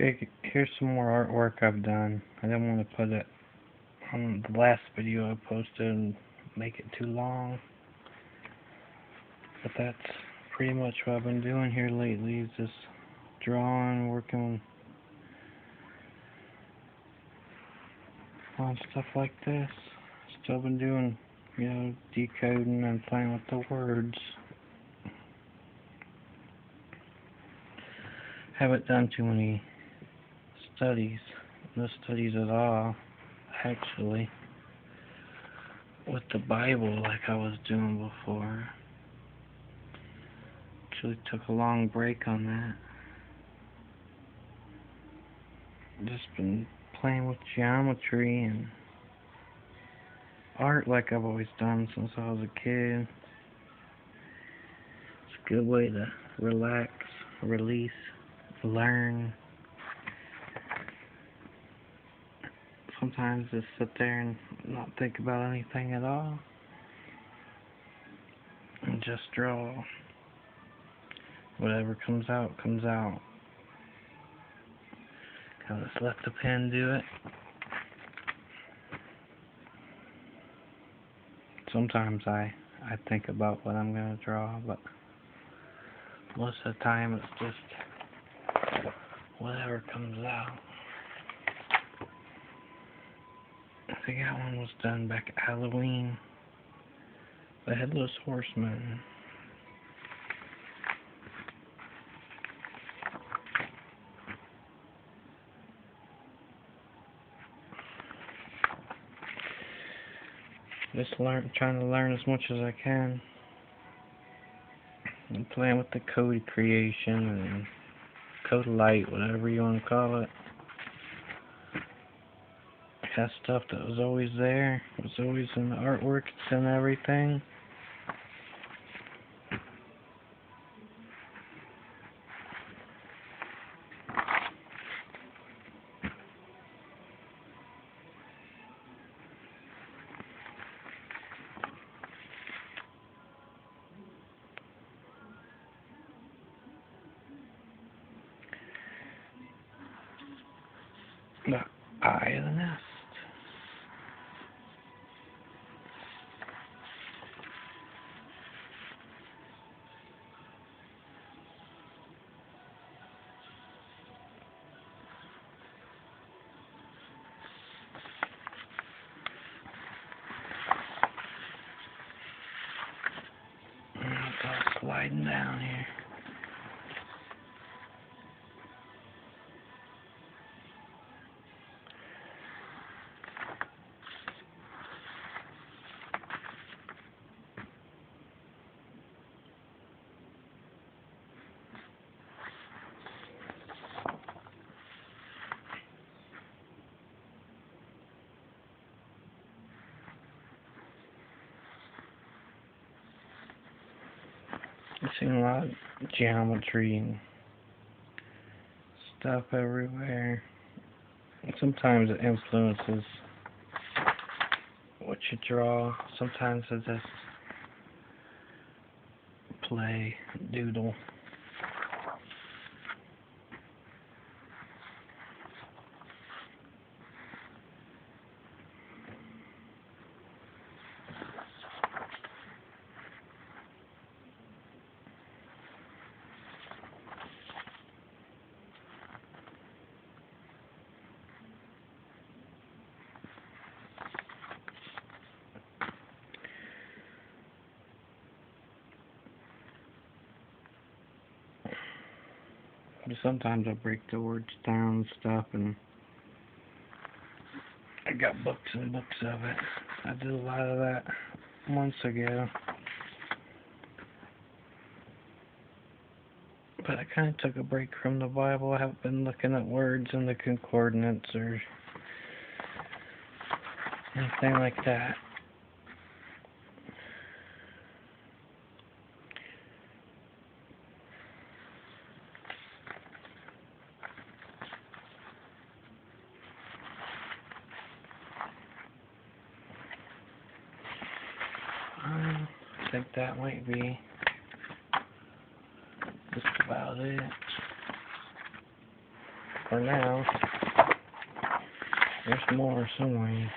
Okay, here's some more artwork I've done. I didn't want to put it on the last video I posted and make it too long. But that's pretty much what I've been doing here lately, is just drawing, working on stuff like this. Still been doing, you know, decoding and playing with the words. Haven't done too many studies, no studies at all, actually, with the Bible like I was doing before. Actually took a long break on that. Just been playing with geometry and art like I've always done since I was a kid. It's a good way to relax, release, learn. Sometimes just sit there and not think about anything at all. And just draw. Whatever comes out, comes out. Gotta just let the pen do it. Sometimes I, I think about what I'm gonna draw, but most of the time it's just whatever comes out. I think that one was done back at Halloween. The Headless Horseman. Just learn, trying to learn as much as I can. And playing with the code creation and code light, whatever you want to call it has stuff that was always there. It was always in the artwork. It's in everything. The eye of the nest. Sliding down here. I've seen a lot of geometry and stuff everywhere. And sometimes it influences what you draw. Sometimes it just play, doodle. Sometimes I break the words down and stuff and I got books and books of it. I did a lot of that months ago. But I kind of took a break from the Bible. I haven't been looking at words in the concordance or anything like that. Um, I think that might be just about it. for now. There's more somewhere.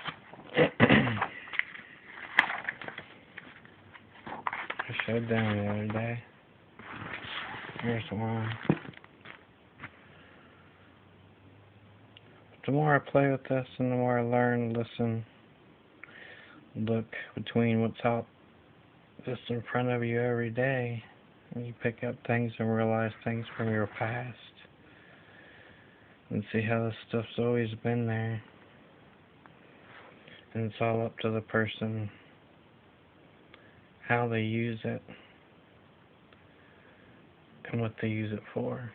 I showed down the other day. Here's one. The more I play with this and the more I learn, listen, look between what's out just in front of you every day, and you pick up things and realize things from your past. And see how this stuff's always been there. And it's all up to the person how they use it and what they use it for.